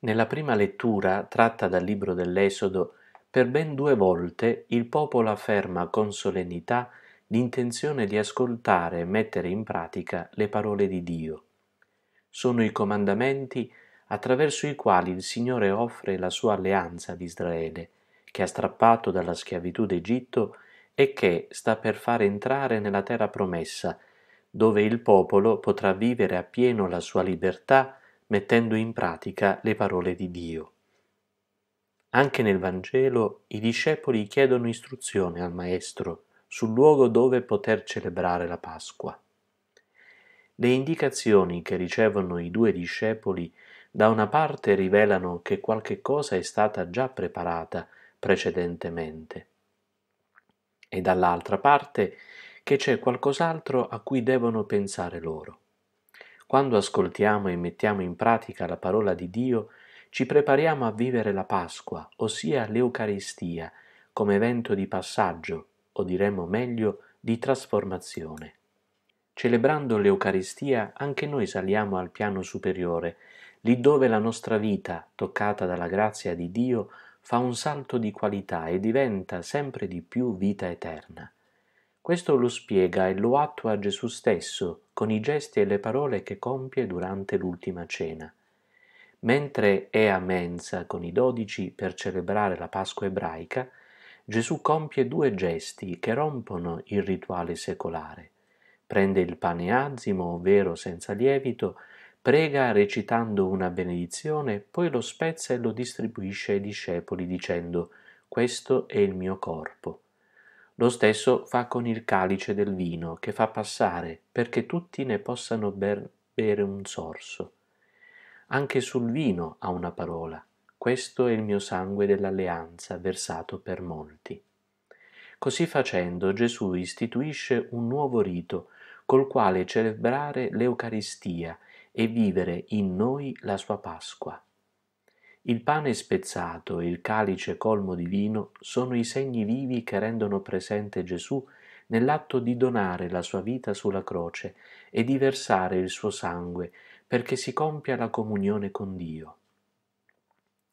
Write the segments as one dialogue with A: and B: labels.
A: Nella prima lettura, tratta dal libro dell'Esodo, per ben due volte il popolo afferma con solennità l'intenzione di ascoltare e mettere in pratica le parole di Dio. Sono i comandamenti attraverso i quali il Signore offre la sua alleanza ad Israele, che ha strappato dalla schiavitù d'Egitto e che sta per fare entrare nella terra promessa, dove il popolo potrà vivere appieno la sua libertà mettendo in pratica le parole di Dio. Anche nel Vangelo i discepoli chiedono istruzione al Maestro sul luogo dove poter celebrare la Pasqua. Le indicazioni che ricevono i due discepoli da una parte rivelano che qualche cosa è stata già preparata precedentemente e dall'altra parte che c'è qualcos'altro a cui devono pensare loro. Quando ascoltiamo e mettiamo in pratica la parola di Dio, ci prepariamo a vivere la Pasqua, ossia l'Eucaristia, come evento di passaggio, o diremmo meglio, di trasformazione. Celebrando l'Eucaristia anche noi saliamo al piano superiore, lì dove la nostra vita, toccata dalla grazia di Dio, fa un salto di qualità e diventa sempre di più vita eterna. Questo lo spiega e lo attua Gesù stesso con i gesti e le parole che compie durante l'ultima cena. Mentre è a mensa con i dodici per celebrare la Pasqua ebraica, Gesù compie due gesti che rompono il rituale secolare. Prende il pane azimo, ovvero senza lievito, prega recitando una benedizione, poi lo spezza e lo distribuisce ai discepoli dicendo questo è il mio corpo. Lo stesso fa con il calice del vino che fa passare perché tutti ne possano ber- bere un sorso. Anche sul vino ha una parola. Questo è il mio sangue dell'alleanza versato per molti. Così facendo Gesù istituisce un nuovo rito col quale celebrare l'Eucaristia e vivere in noi la sua Pasqua. Il pane spezzato e il calice colmo di vino sono i segni vivi che rendono presente Gesù nell'atto di donare la sua vita sulla croce e di versare il suo sangue perché si compia la comunione con Dio.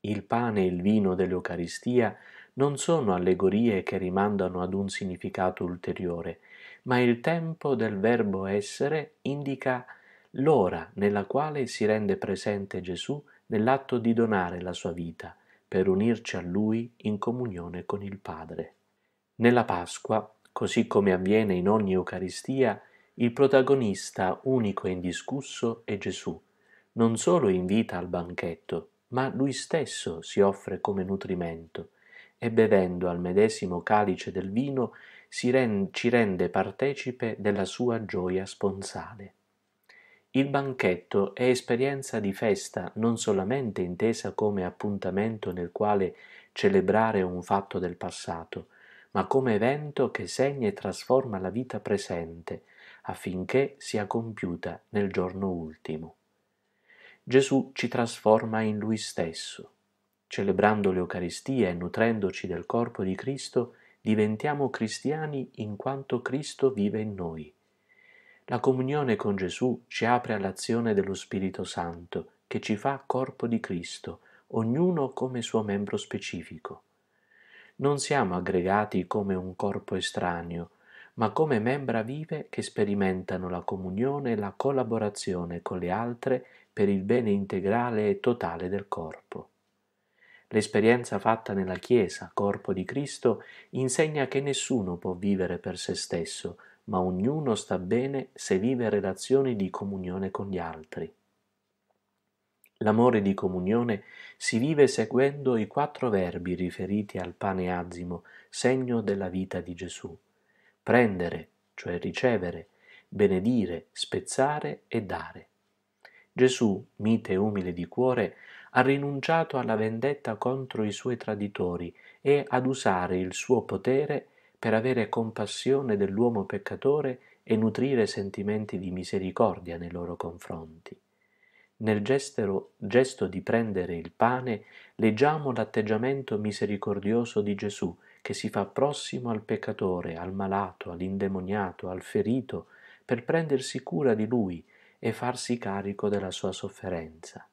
A: Il pane e il vino dell'Eucaristia non sono allegorie che rimandano ad un significato ulteriore, ma il tempo del verbo essere indica l'ora nella quale si rende presente Gesù nell'atto di donare la sua vita per unirci a Lui in comunione con il Padre. Nella Pasqua, così come avviene in ogni Eucaristia, il protagonista unico e indiscusso è Gesù. Non solo invita al banchetto, ma lui stesso si offre come nutrimento e bevendo al medesimo calice del vino rende, ci rende partecipe della sua gioia sponsale. Il banchetto è esperienza di festa non solamente intesa come appuntamento nel quale celebrare un fatto del passato, ma come evento che segna e trasforma la vita presente affinché sia compiuta nel giorno ultimo. Gesù ci trasforma in Lui stesso. Celebrando l'Eucaristia e nutrendoci del corpo di Cristo, diventiamo cristiani in quanto Cristo vive in noi. La comunione con Gesù ci apre all'azione dello Spirito Santo, che ci fa corpo di Cristo, ognuno come suo membro specifico. Non siamo aggregati come un corpo estraneo, ma come membra vive che sperimentano la comunione e la collaborazione con le altre per il bene integrale e totale del corpo. L'esperienza fatta nella Chiesa, corpo di Cristo, insegna che nessuno può vivere per se stesso, ma ognuno sta bene se vive relazioni di comunione con gli altri. L'amore di comunione si vive seguendo i quattro verbi riferiti al pane azimo, segno della vita di Gesù. Prendere, cioè ricevere, benedire, spezzare e dare. Gesù, mite e umile di cuore, ha rinunciato alla vendetta contro i suoi traditori e ad usare il suo potere per avere compassione dell'uomo peccatore e nutrire sentimenti di misericordia nei loro confronti. Nel gesto, gesto di prendere il pane leggiamo l'atteggiamento misericordioso di Gesù che si fa prossimo al peccatore, al malato, all'indemoniato, al ferito, per prendersi cura di lui e farsi carico della sua sofferenza.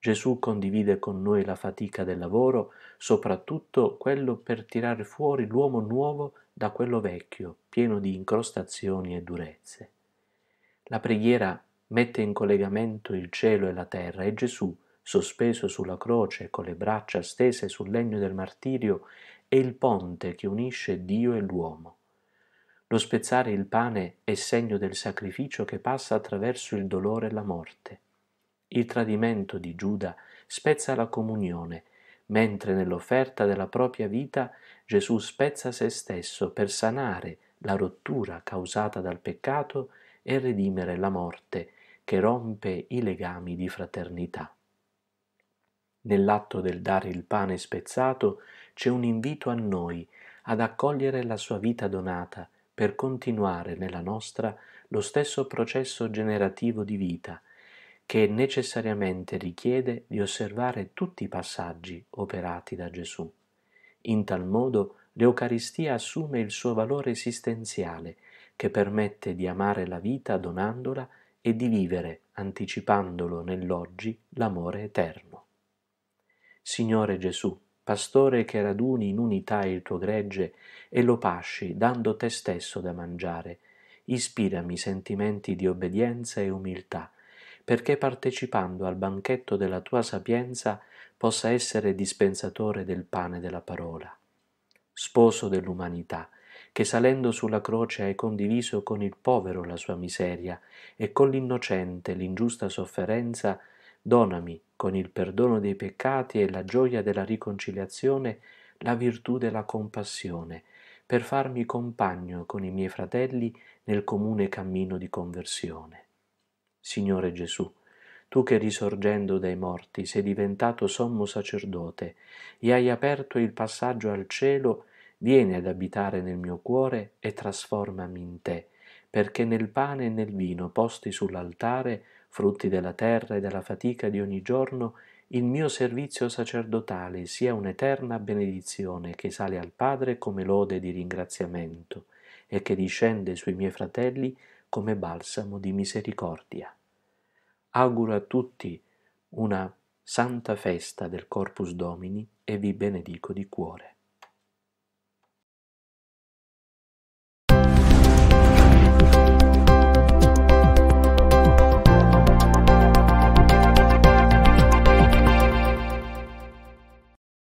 A: Gesù condivide con noi la fatica del lavoro, soprattutto quello per tirare fuori l'uomo nuovo da quello vecchio, pieno di incrostazioni e durezze. La preghiera mette in collegamento il cielo e la terra e Gesù, sospeso sulla croce con le braccia stese sul legno del martirio, è il ponte che unisce Dio e l'uomo. Lo spezzare il pane è segno del sacrificio che passa attraverso il dolore e la morte. Il tradimento di Giuda spezza la comunione, mentre nell'offerta della propria vita Gesù spezza se stesso per sanare la rottura causata dal peccato e redimere la morte che rompe i legami di fraternità. Nell'atto del dare il pane spezzato c'è un invito a noi ad accogliere la sua vita donata per continuare nella nostra lo stesso processo generativo di vita che necessariamente richiede di osservare tutti i passaggi operati da Gesù. In tal modo l'Eucaristia assume il suo valore esistenziale, che permette di amare la vita donandola e di vivere, anticipandolo nell'oggi, l'amore eterno. Signore Gesù, pastore che raduni in unità il tuo gregge e lo pasci dando te stesso da mangiare, ispirami sentimenti di obbedienza e umiltà, perché partecipando al banchetto della tua sapienza possa essere dispensatore del pane della parola. Sposo dell'umanità, che salendo sulla croce hai condiviso con il povero la sua miseria e con l'innocente l'ingiusta sofferenza, donami, con il perdono dei peccati e la gioia della riconciliazione, la virtù della compassione, per farmi compagno con i miei fratelli nel comune cammino di conversione. Signore Gesù, tu che risorgendo dai morti sei diventato sommo sacerdote e hai aperto il passaggio al cielo, vieni ad abitare nel mio cuore e trasformami in te, perché nel pane e nel vino posti sull'altare, frutti della terra e della fatica di ogni giorno, il mio servizio sacerdotale sia un'eterna benedizione che sale al Padre come lode di ringraziamento e che discende sui miei fratelli come balsamo di misericordia. Auguro a tutti una santa festa del Corpus Domini e vi benedico di cuore.